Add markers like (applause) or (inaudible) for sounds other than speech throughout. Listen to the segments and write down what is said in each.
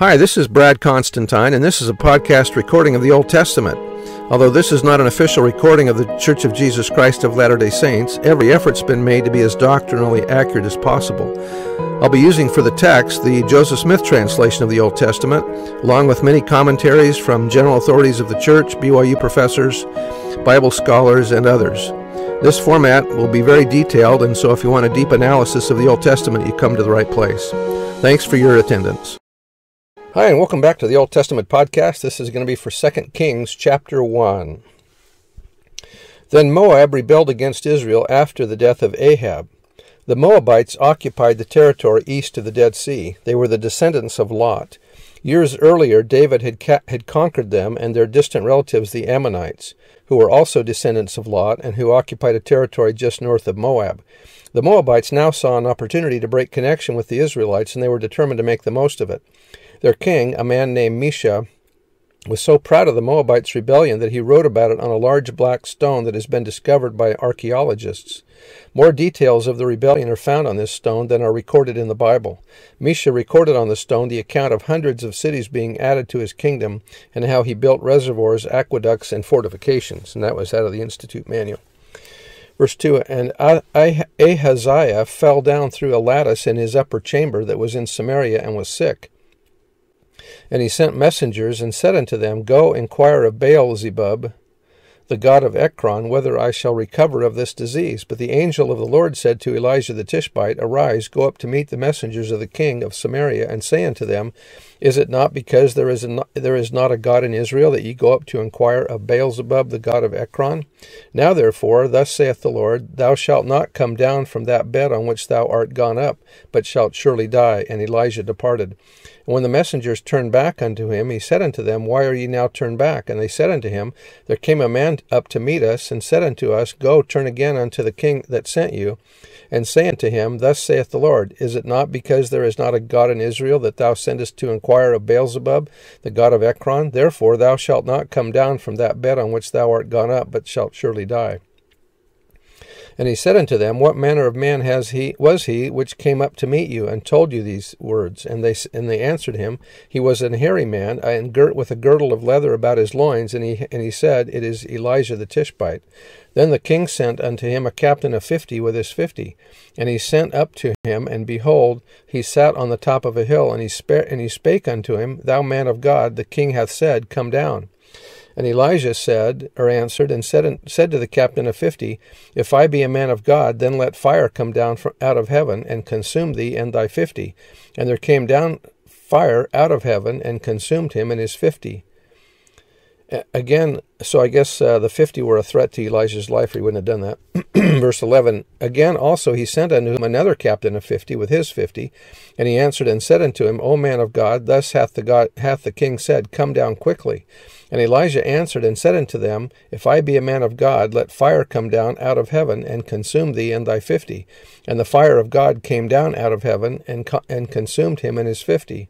Hi, this is Brad Constantine, and this is a podcast recording of the Old Testament. Although this is not an official recording of the Church of Jesus Christ of Latter day Saints, every effort's been made to be as doctrinally accurate as possible. I'll be using for the text the Joseph Smith translation of the Old Testament, along with many commentaries from general authorities of the church, BYU professors, Bible scholars, and others. This format will be very detailed, and so if you want a deep analysis of the Old Testament, you come to the right place. Thanks for your attendance. Hi, and welcome back to the Old Testament podcast. This is going to be for 2 Kings chapter 1. Then Moab rebelled against Israel after the death of Ahab. The Moabites occupied the territory east of the Dead Sea. They were the descendants of Lot. Years earlier, David had, ca- had conquered them and their distant relatives, the Ammonites, who were also descendants of Lot and who occupied a territory just north of Moab. The Moabites now saw an opportunity to break connection with the Israelites, and they were determined to make the most of it. Their king, a man named Mesha, was so proud of the Moabites' rebellion that he wrote about it on a large black stone that has been discovered by archaeologists. More details of the rebellion are found on this stone than are recorded in the Bible. Mesha recorded on the stone the account of hundreds of cities being added to his kingdom and how he built reservoirs, aqueducts, and fortifications. And that was out of the Institute Manual. Verse 2 And Ahaziah fell down through a lattice in his upper chamber that was in Samaria and was sick. And he sent messengers and said unto them, Go inquire of Baalzebub, the god of Ekron, whether I shall recover of this disease. But the angel of the Lord said to Elijah the Tishbite, Arise, go up to meet the messengers of the king of Samaria, and say unto them, Is it not because there is, a, there is not a God in Israel that ye go up to inquire of Baalzebub, the god of Ekron? Now therefore, thus saith the Lord, Thou shalt not come down from that bed on which thou art gone up, but shalt surely die. And Elijah departed. And when the messengers turned back unto him, he said unto them, Why are ye now turned back? And they said unto him, There came a man up to meet us, and said unto us, Go, turn again unto the king that sent you, and say unto him, Thus saith the Lord, Is it not because there is not a God in Israel that thou sendest to inquire of Baalzebub, the god of Ekron? Therefore thou shalt not come down from that bed on which thou art gone up, but shalt surely die. And he said unto them, What manner of man has he was he which came up to meet you and told you these words? And they and they answered him, He was an hairy man, uh, and girt with a girdle of leather about his loins. And he and he said, It is Elijah the Tishbite. Then the king sent unto him a captain of fifty with his fifty, and he sent up to him, and behold, he sat on the top of a hill, and he and he spake unto him, Thou man of God, the king hath said, Come down. And Elijah said, or answered, and said, said to the captain of fifty, If I be a man of God, then let fire come down from, out of heaven, and consume thee and thy fifty. And there came down fire out of heaven, and consumed him and his fifty. Again, so I guess uh, the 50 were a threat to Elijah's life, or he wouldn't have done that. (clears throat) Verse 11 Again, also he sent unto him another captain of 50 with his 50. And he answered and said unto him, O man of God, thus hath the, God, hath the king said, Come down quickly. And Elijah answered and said unto them, If I be a man of God, let fire come down out of heaven and consume thee and thy fifty. And the fire of God came down out of heaven and, co- and consumed him and his fifty.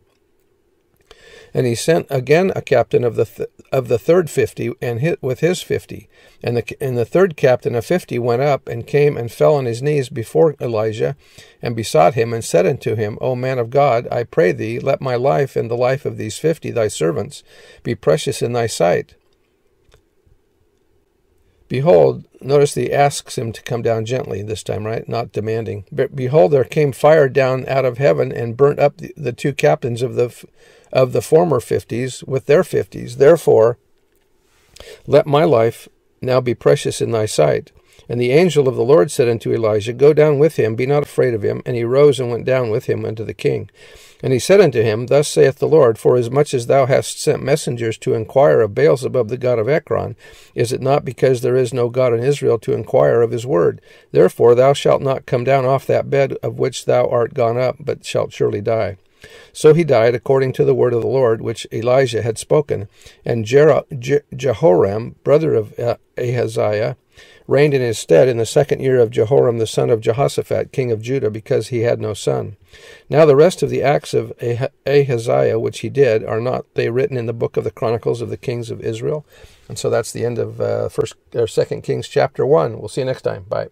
And he sent again a captain of the th- of the third fifty, and hit with his fifty. And the and the third captain of fifty went up and came and fell on his knees before Elijah, and besought him, and said unto him, O man of God, I pray thee, let my life and the life of these fifty thy servants be precious in thy sight. Behold, notice he asks him to come down gently this time, right? Not demanding. But behold, there came fire down out of heaven and burnt up the, the two captains of the of the former fifties with their fifties. Therefore, let my life now be precious in thy sight. And the angel of the Lord said unto Elijah, Go down with him, be not afraid of him. And he rose and went down with him unto the king. And he said unto him, Thus saith the Lord, Forasmuch as much as thou hast sent messengers to inquire of Baalzebub the god of Ekron, is it not because there is no God in Israel to inquire of his word? Therefore thou shalt not come down off that bed of which thou art gone up, but shalt surely die. So he died according to the word of the Lord which Elijah had spoken. And Jehoram, brother of Ahaziah, reigned in his stead in the second year of Jehoram the son of Jehoshaphat, king of Judah, because he had no son. Now the rest of the acts of Ahaziah which he did are not they written in the book of the chronicles of the kings of Israel. And so that's the end of uh, first or second Kings chapter one. We'll see you next time. Bye.